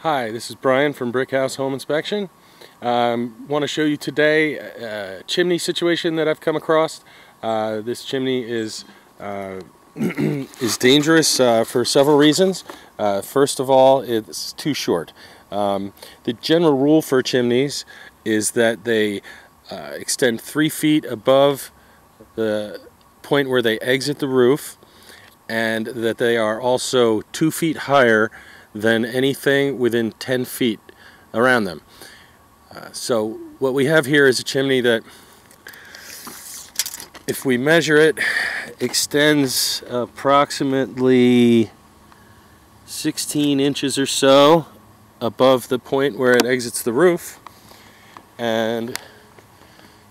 Hi, this is Brian from Brick House Home Inspection. Um, want to show you today a, a, chimney situation that I've come across. Uh, this chimney is uh, is dangerous uh, for several reasons. Uh, first of all, it's too short. Um, the general rule for chimneys is that they uh, extend three feet above the point where they exit the roof and that they are also two feet higher than anything within 10 feet around them. Uh, so what we have here is a chimney that if we measure it extends approximately 16 inches or so above the point where it exits the roof and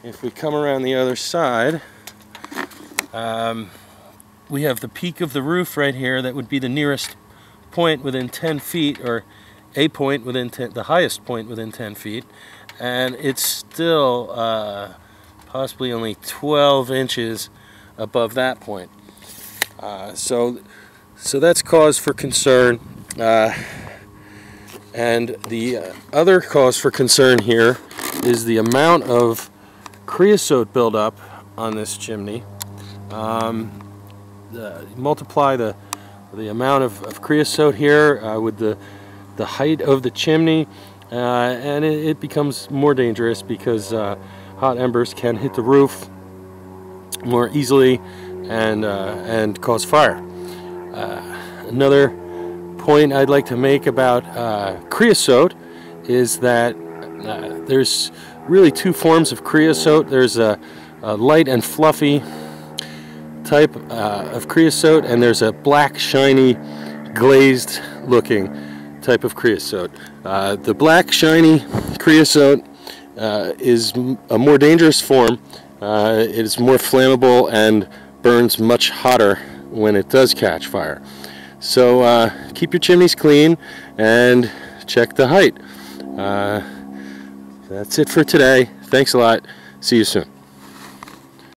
if we come around the other side um, we have the peak of the roof right here that would be the nearest point within 10 feet or a point within 10, the highest point within 10 feet and it's still uh, possibly only 12 inches above that point. Uh, so so that's cause for concern uh, and the uh, other cause for concern here is the amount of creosote buildup on this chimney. Um, multiply the the amount of, of creosote here uh, with the the height of the chimney uh, and it, it, becomes more dangerous because uh, hot embers can hit the roof more easily and uh, and cause fire. Uh, another point I'd like to make about uh, creosote is that there's really two forms of creosote. There's a, a light and fluffy type uh, of creosote and there's a black shiny glazed looking type of creosote. Uh, the black shiny creosote uh, is a more dangerous form. Uh, it is more flammable and burns much hotter when it does catch fire. So uh, keep your chimneys clean and check the height. Uh, that's it for today. Thanks a lot. See you soon.